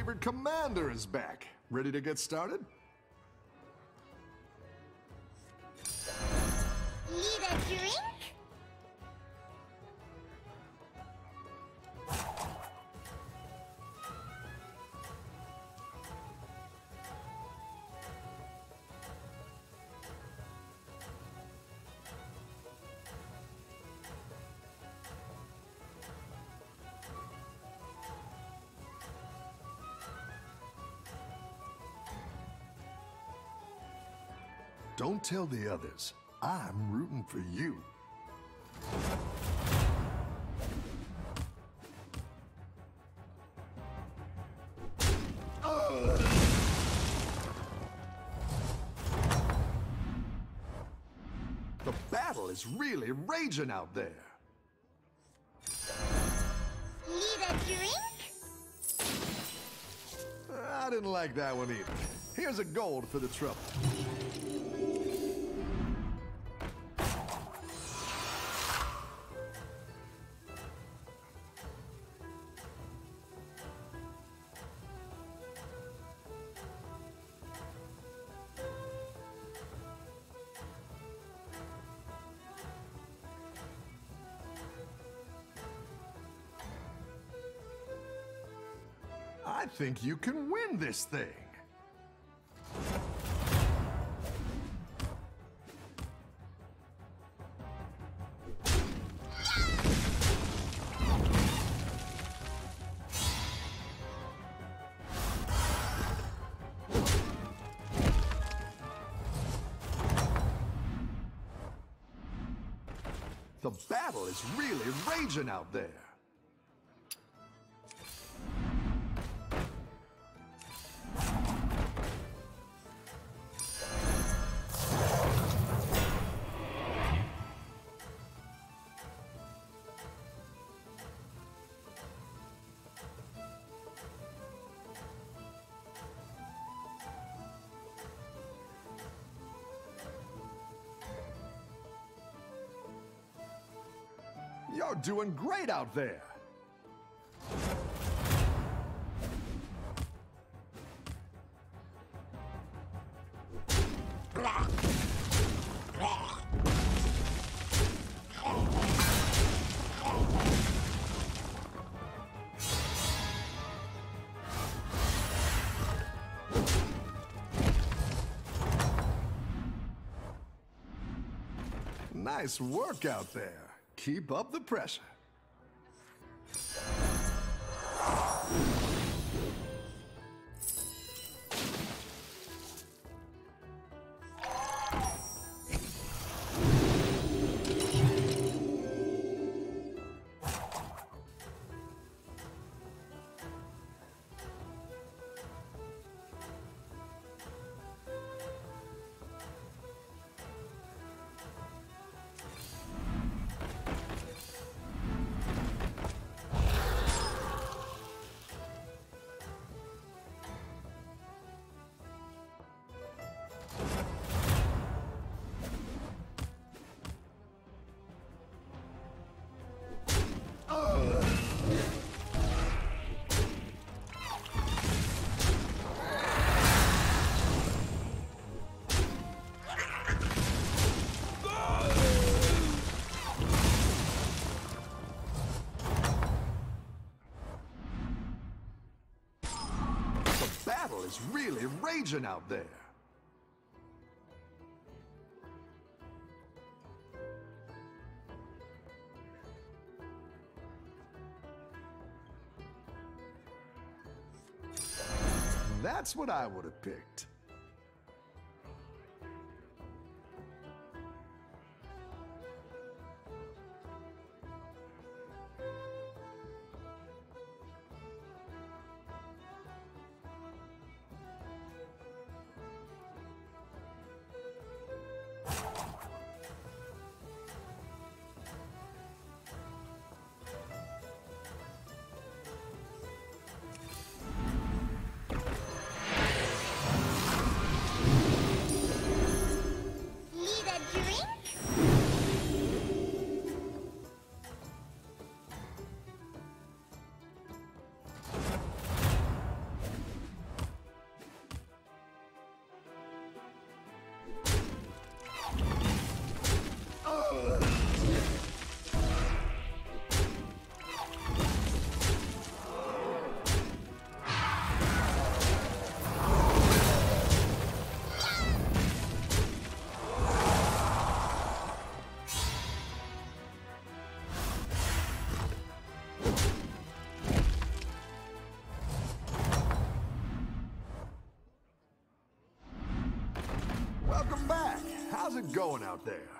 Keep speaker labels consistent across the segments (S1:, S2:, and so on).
S1: favorite commander is back. Ready to get started? Don't tell the others. I'm rooting for you. The battle is really raging out there.
S2: Need a drink?
S1: I didn't like that one either. Here's a gold for the trouble. I think you can win this thing. The battle is really raging out there. You're doing great out there. Nice work out there. Keep up the pressure. Really raging out there. That's what I would have picked. Going out there?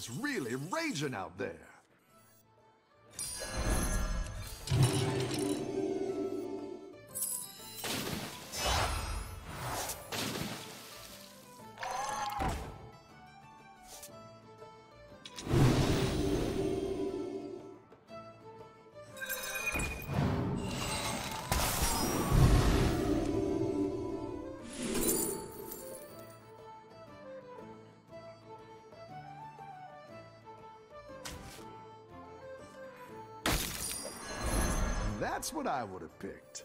S1: Is really raging out there. That's what I would have picked.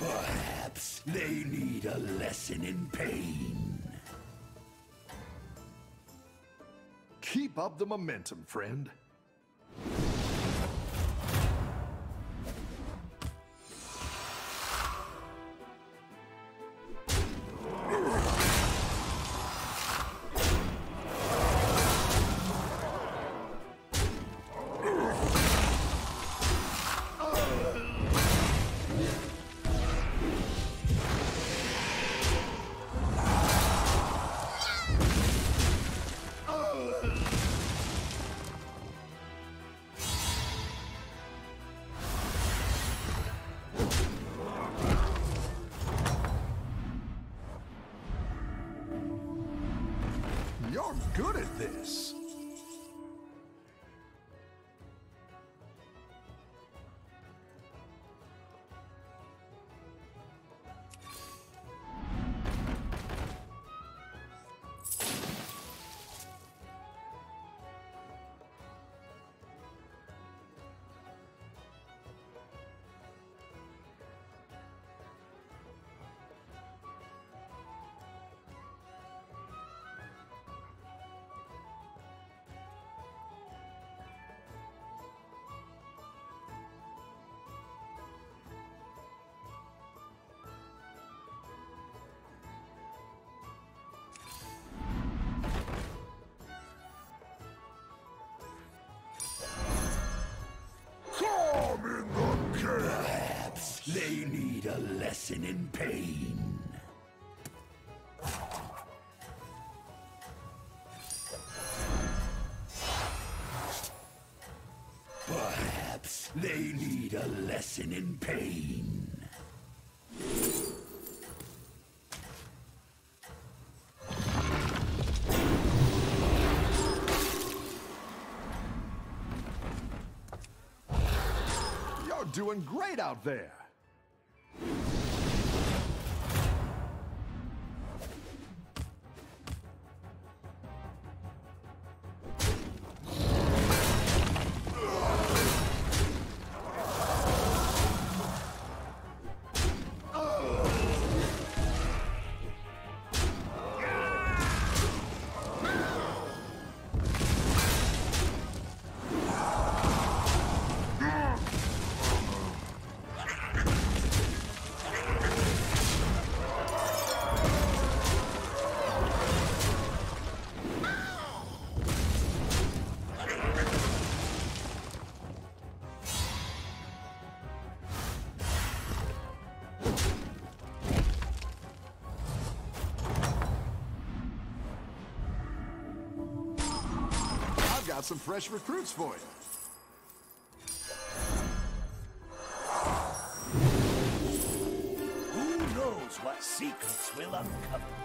S3: Perhaps they need a lesson in pain.
S1: Keep up the momentum, friend.
S3: They need a lesson in pain. Perhaps they need a lesson in pain.
S1: You're doing great out there. Some fresh recruits for you.
S3: Who knows what secrets will uncover?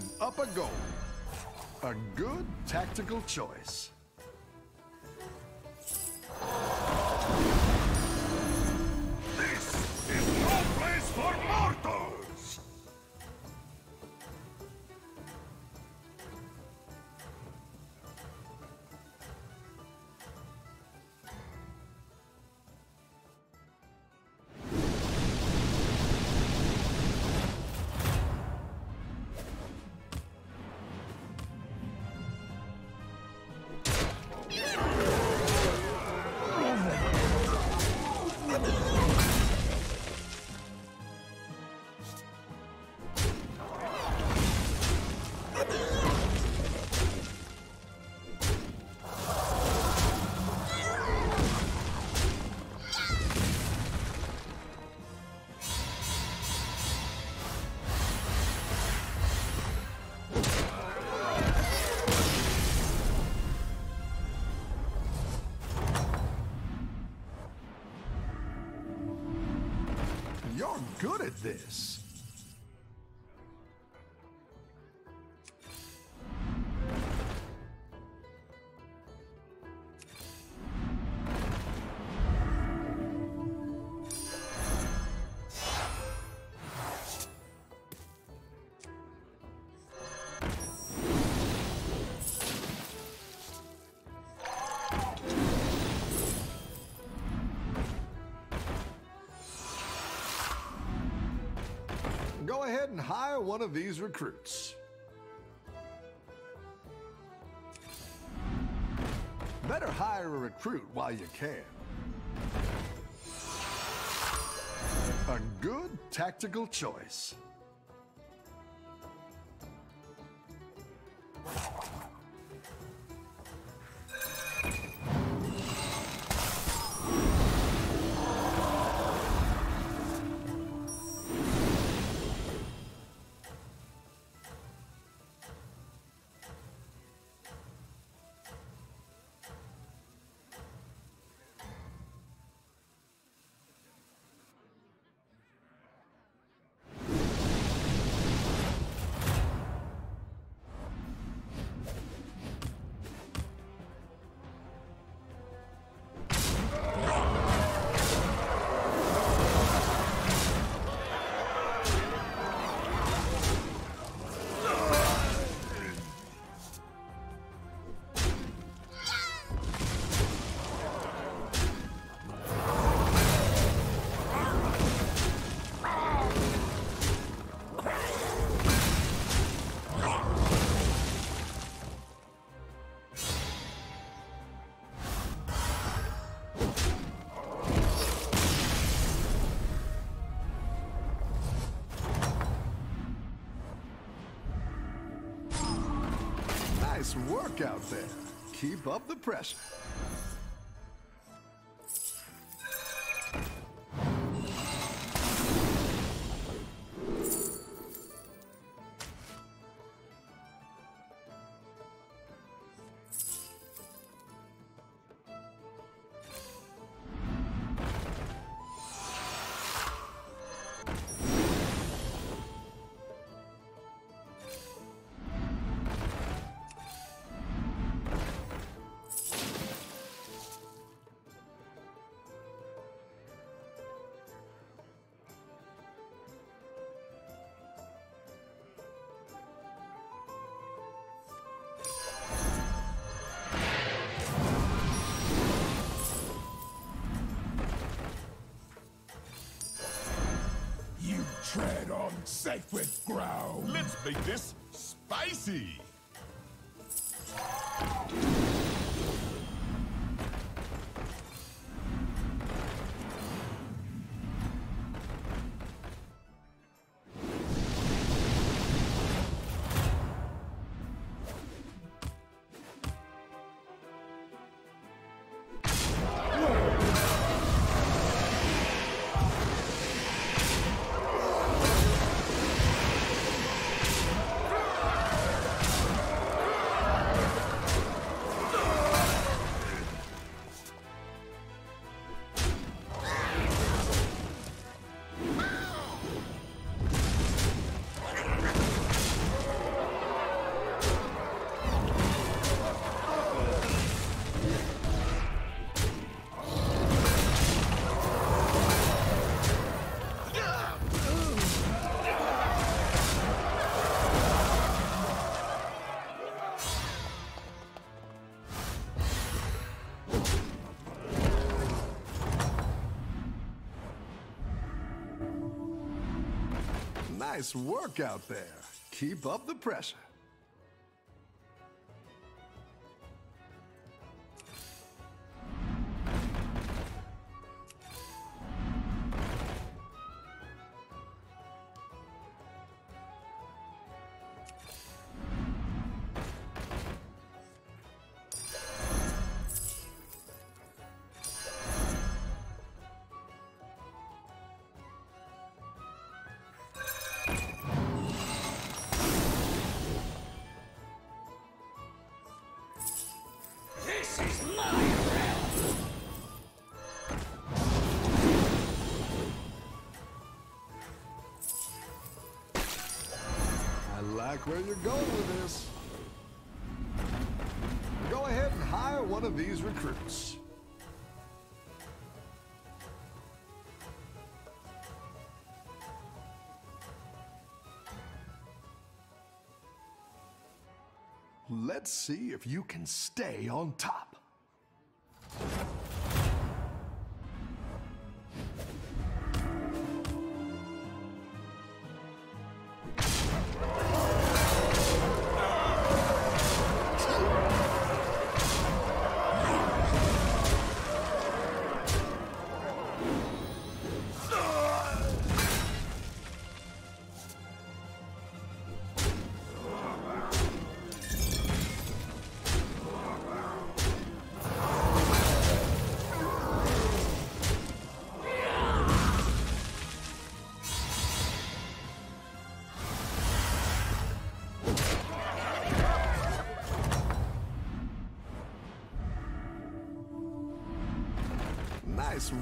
S1: And up a goal. A good tactical choice.
S3: This.
S1: Go ahead and hire one of these recruits. Better hire a recruit while you can. A good tactical choice. Nice work out there. Keep up the pressure.
S3: Tread on sacred ground.
S4: Let's make this spicy.
S1: Nice work out there. Keep up the pressure. Like where you're going with this. Go ahead and hire one of these recruits. Let's see if you can stay on top.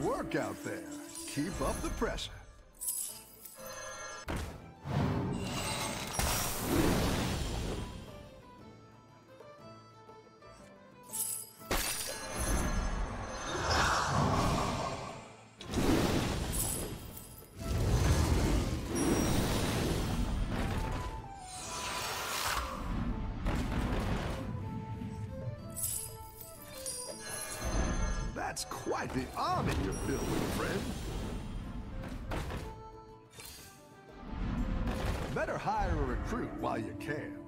S1: Work out there. Keep up the pressure. That's quite the army you're building, friend. Better hire a recruit while you can.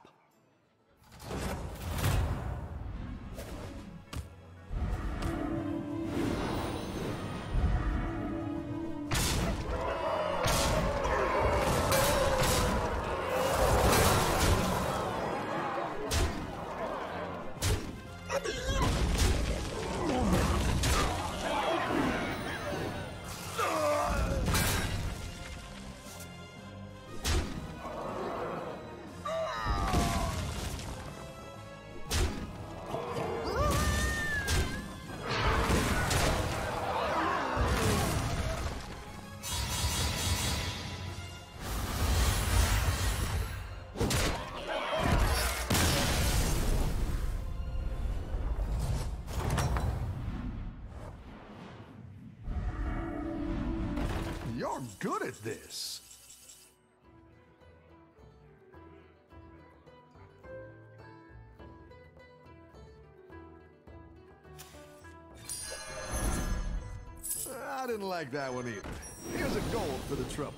S1: You're good at this. I didn't like that one either. Here's a gold for the trouble.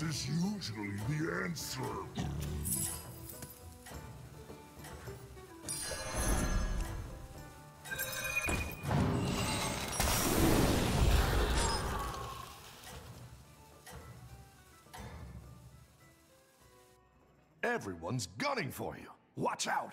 S5: Violence is usually the answer.
S1: Everyone's gunning for you. Watch out.